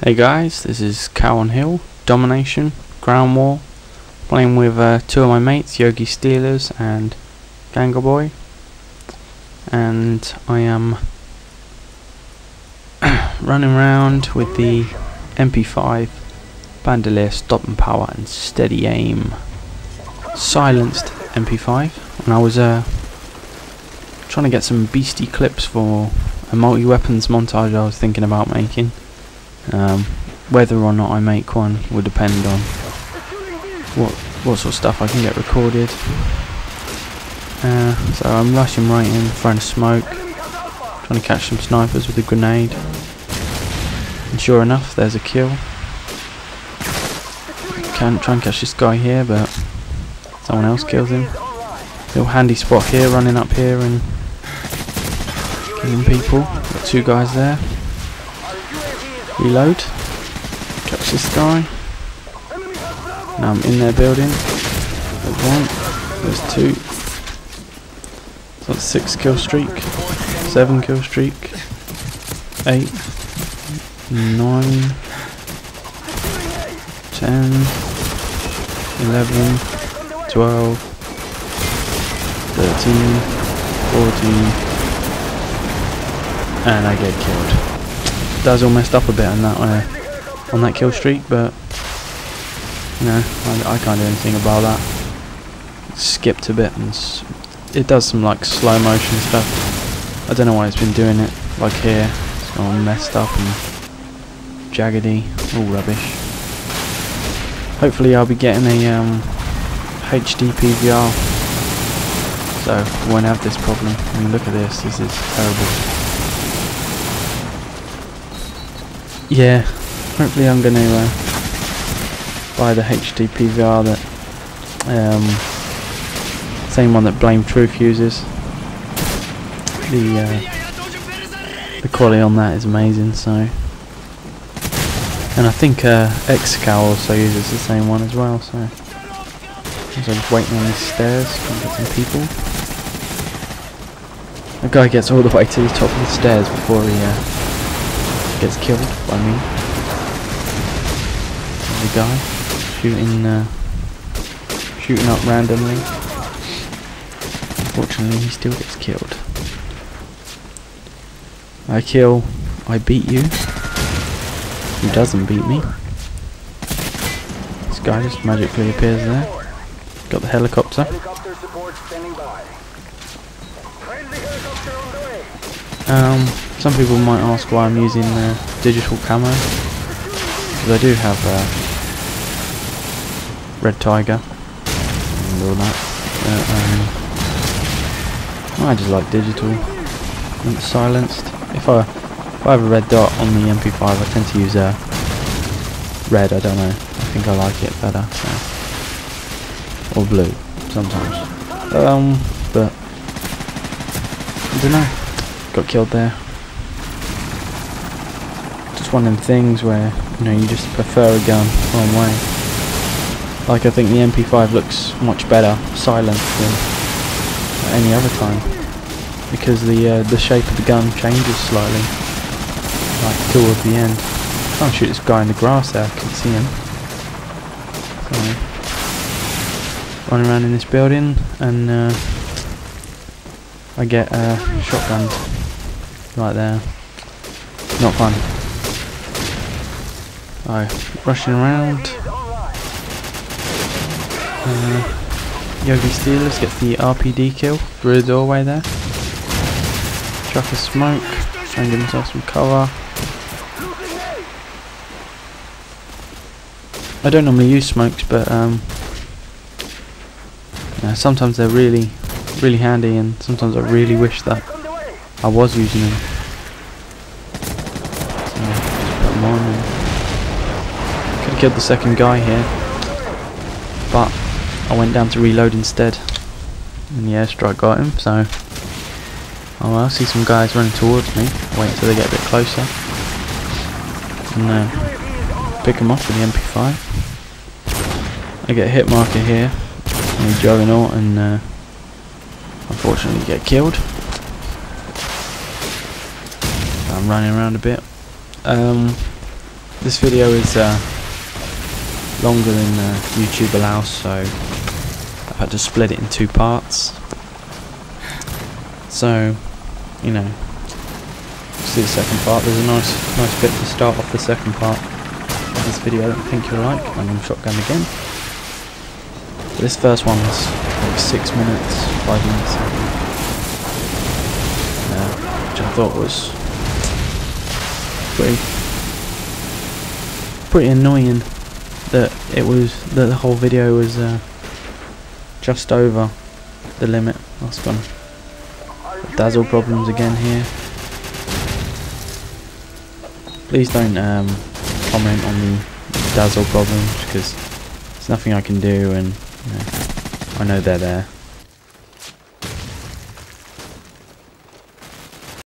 Hey guys, this is Cowonhill, Domination, Ground War, playing with uh, two of my mates, Yogi Steelers and Ganga Boy, and I am running around with the MP5 Bandolier Stopping Power and Steady Aim silenced MP5, and I was uh, trying to get some beastie clips for a multi-weapons montage I was thinking about making. Um, whether or not I make one will depend on what what sort of stuff I can get recorded. Uh, so I'm rushing right in, throwing smoke, trying to catch some snipers with a grenade. And sure enough, there's a kill. Can't try and catch this guy here, but someone else kills him. Little handy spot here, running up here and killing people. Got two guys there. Reload. Catch this guy. Now I'm in their building. There's one. There's two. So that's six kill streak. Seven kill streak. Eight. Nine. Ten. Eleven. Twelve. Thirteen. Fourteen. And I get killed all messed up a bit on that uh, on that kill streak, but you know I, I can't do anything about that. skipped a bit and it does some like slow motion stuff. I don't know why it's been doing it. Like here, it's all messed up and jaggedy, all rubbish. Hopefully I'll be getting a um, HD PVR, so I won't have this problem. I mean, look at this. This is terrible. Yeah, hopefully I'm going to uh, buy the HD PVR that um, same one that BlameTruth uses. The uh, the quality on that is amazing. So, and I think uh, XCal also uses the same one as well. So, I'm just waiting on these stairs to get some people. The guy gets all the way to the top of the stairs before he uh, gets killed by me. The guy shooting uh, shooting up randomly. Unfortunately, he still gets killed. I kill, I beat you. He doesn't beat me? This guy just magically appears there. Got the helicopter. Um, some people might ask why I'm using uh, digital camo. Because I do have uh, Red Tiger and all that. um, I just like digital. And silenced. If I if I have a red dot on the MP5, I tend to use uh, red. I don't know. I think I like it better. So. Or blue sometimes. Um, but I don't know. Got killed there Just one of them things where you know you just prefer a gun one way. Like I think the MP5 looks much better silent than any other time because the uh, the shape of the gun changes slightly. Like towards the end. To shoot this guy in the grass there. I can see him. So, running around in this building and uh, I get uh, shotgunned right there. Not fun. Oh, rushing around. Uh, Yogi Steelers gets the RPD kill through the doorway there. Chuck a smoke, try and give himself some cover. I don't normally use smokes, but um, yeah, sometimes they're really, really handy, and sometimes I really wish that I was using them. So, put them on killed the second guy here, but I went down to reload instead, and the airstrike got him, so oh I see some guys running towards me, wait until they get a bit closer, and uh, pick them off with the MP5. I get a hit marker here, and a juggernaut, and uh, unfortunately get killed. I'm running around a bit. Um, this video is uh, longer than uh, YouTube allows, so I've had to split it in two parts. So, you know, see the second part. There's a nice, nice bit to start off the second part of this video I think you'll like, and I'm shotgun again. But this first one's like six minutes, five minutes, uh, which I thought was pretty, annoying that it was that the whole video was uh, just over the limit. That's gone. Dazzle problems again here. Please don't um, comment on the dazzle problems because there's nothing I can do and you know, I know they're there.